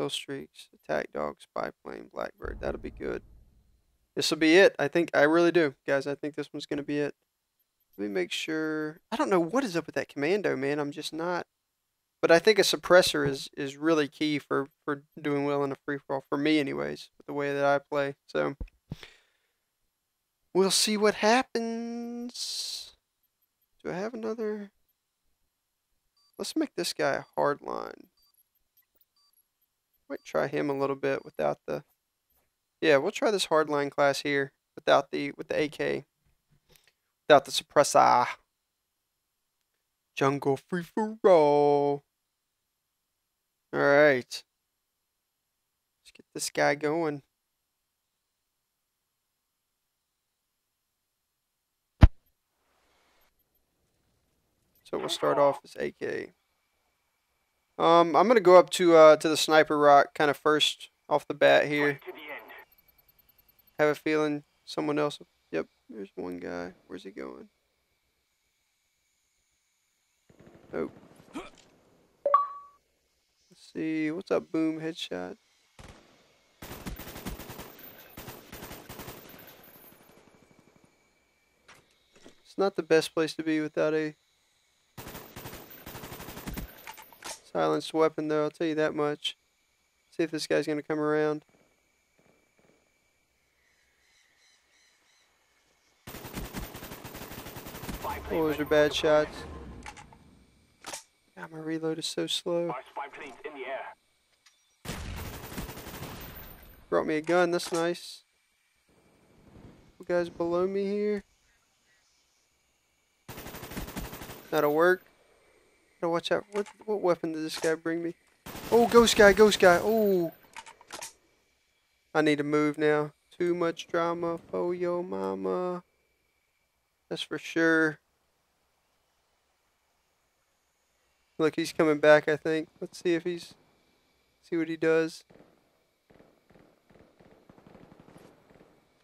Kill streaks, attack dog, spy plane, blackbird. That'll be good. This will be it. I think I really do, guys. I think this one's gonna be it. Let me make sure. I don't know what is up with that commando, man. I'm just not. But I think a suppressor is is really key for for doing well in a free for all for me, anyways. The way that I play, so we'll see what happens. Do I have another? Let's make this guy a hard line. Might try him a little bit without the. Yeah, we'll try this hardline class here without the with the AK. Without the suppressor. Jungle free for all. Alright. Let's get this guy going. So we'll start off this AK. Um, I'm gonna go up to uh to the sniper rock kind of first off the bat here. Have a feeling someone else. Yep, there's one guy. Where's he going? Oh. Let's see. What's up, boom headshot? It's not the best place to be without a silenced weapon, though. I'll tell you that much. See if this guy's gonna come around. Oh, those are bad shots. God, my reload is so slow. Brought me a gun, that's nice. You guys below me here. That'll work. Gotta watch out. What what weapon did this guy bring me? Oh, ghost guy, ghost guy. Oh. I need to move now. Too much drama for your mama. That's for sure. Look, he's coming back, I think. Let's see if he's... See what he does.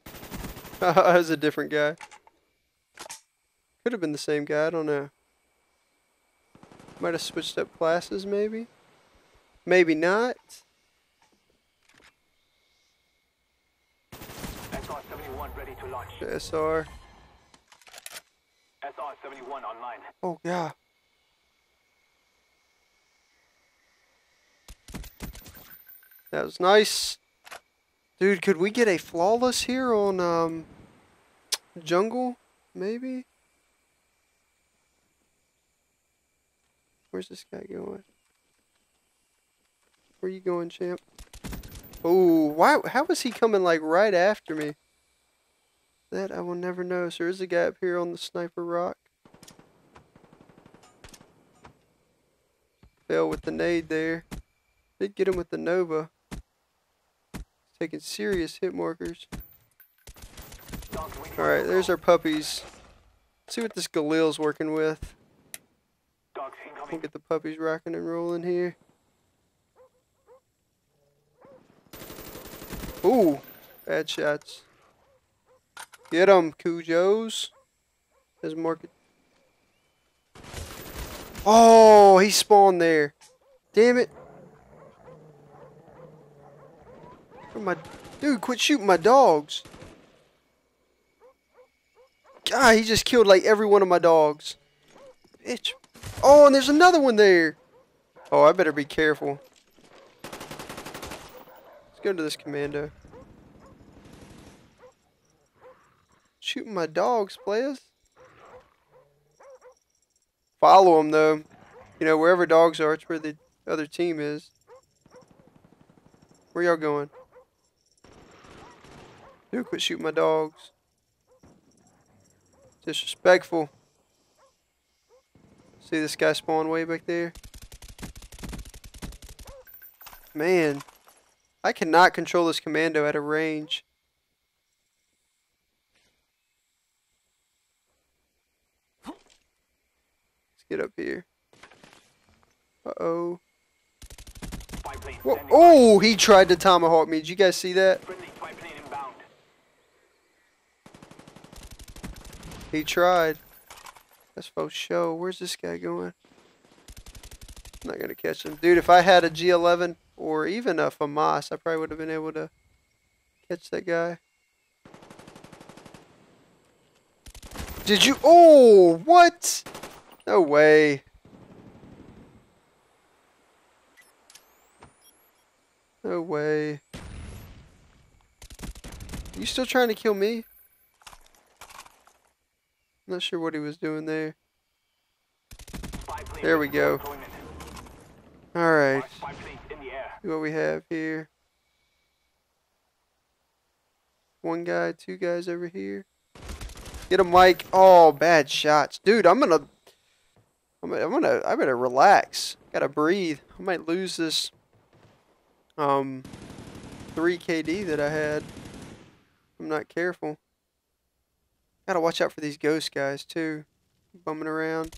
that was a different guy. Could have been the same guy, I don't know. Might have switched up classes, maybe? Maybe not. SR-71 ready to launch. SR. SR-71 online. Oh, yeah. That was nice. Dude, could we get a flawless here on, um, jungle? Maybe? Where's this guy going? Where you going, champ? Oh, why? How was he coming, like, right after me? That I will never know. So there's a guy up here on the sniper rock. Fell with the nade there. Did get him with the Nova. Taking serious hit markers. Alright, there's our puppies. Let's see what this Galil's working with. We'll get the puppies rocking and rolling here. Ooh, bad shots. Get 'em, Cujos. There's market. Oh, he spawned there. Damn it. My dude, quit shooting my dogs. God, he just killed like every one of my dogs. Bitch. Oh, and there's another one there. Oh, I better be careful. Let's go to this commando. Shooting my dogs, players. Follow them, though. You know, wherever dogs are, it's where the other team is. Where y'all going? Dude, quit shooting my dogs. Disrespectful. See this guy spawn way back there? Man, I cannot control this commando at a range. Let's get up here. Uh-oh. Oh, he tried to tomahawk me. Did you guys see that? He tried. That's for show. Where's this guy going? I'm not gonna catch him. Dude, if I had a G11, or even a FAMAS, I probably would have been able to catch that guy. Did you? Oh, what? No way. No way. You still trying to kill me? Not sure what he was doing there. There we go. Alright. Spy planes in the air. See what we have here. One guy, two guys over here. Get him, Mike. Oh, bad shots. Dude, I'm gonna... I'm gonna, I'm gonna, I better relax. Gotta breathe. I might lose this, um, 3 KD that I had. I'm not careful. Gotta watch out for these ghost guys, too. Bumming around.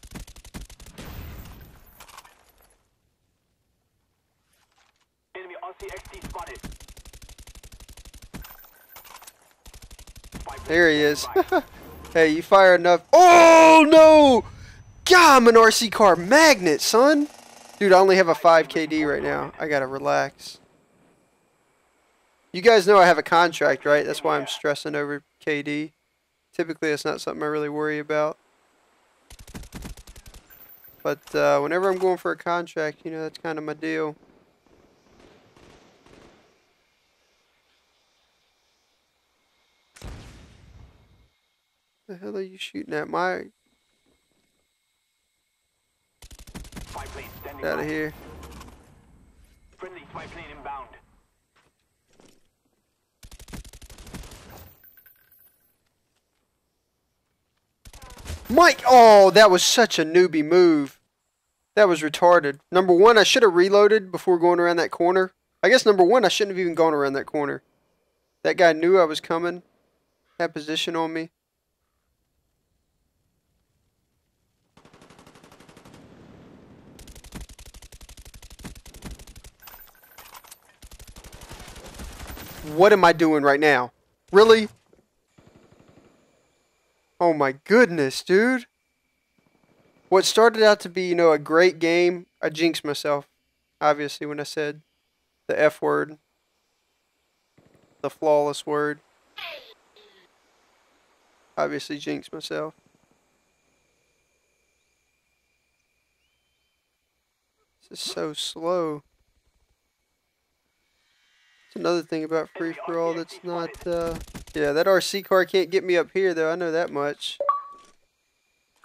Enemy RCXD spotted. There he is. hey, you fire enough. Oh no! God, I'm an RC car magnet, son. Dude, I only have a 5 KD right now. I gotta relax. You guys know I have a contract, right? That's why I'm stressing over KD. Typically, it's not something I really worry about. But uh, whenever I'm going for a contract, you know, that's kind of my deal. The hell are you shooting at? My Spy out of here. Friendly spy plane inbound. Mike, oh, that was such a newbie move. That was retarded. Number one, I should have reloaded before going around that corner. I guess number one, I shouldn't have even gone around that corner. That guy knew I was coming. Had position on me. What am I doing right now? Really? Oh my goodness, dude. What started out to be, you know, a great game, I jinxed myself, obviously, when I said the F word. The flawless word. Obviously jinxed myself. This is so slow. It's another thing about free for all that's not uh yeah, that RC car can't get me up here though, I know that much.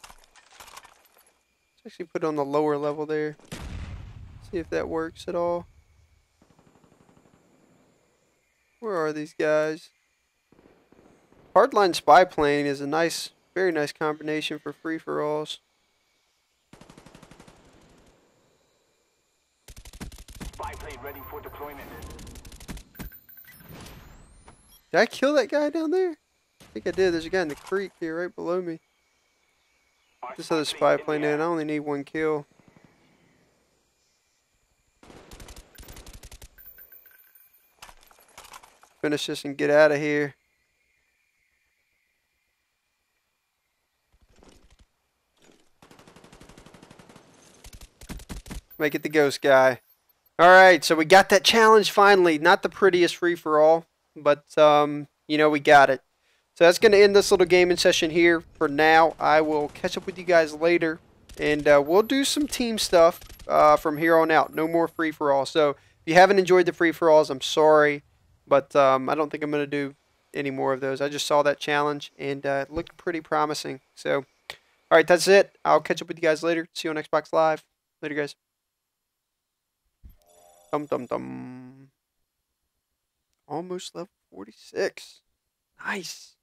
Let's actually put it on the lower level there. See if that works at all. Where are these guys? Hardline spy plane is a nice, very nice combination for free for alls. Spy plane ready for deployment. Did I kill that guy down there? I think I did. There's a guy in the creek here right below me. This other spy plane in. I only need one kill. Finish this and get out of here. Make it the ghost guy. Alright, so we got that challenge finally. Not the prettiest free for all, but um, you know, we got it. So that's going to end this little gaming session here for now. I will catch up with you guys later, and uh, we'll do some team stuff uh, from here on out. No more free for all. So if you haven't enjoyed the free for alls, I'm sorry, but um, I don't think I'm going to do any more of those. I just saw that challenge and uh, it looked pretty promising. So, all right, that's it. I'll catch up with you guys later. See you on Xbox Live. Later, guys. Dum dum dum. Almost level 46. Nice.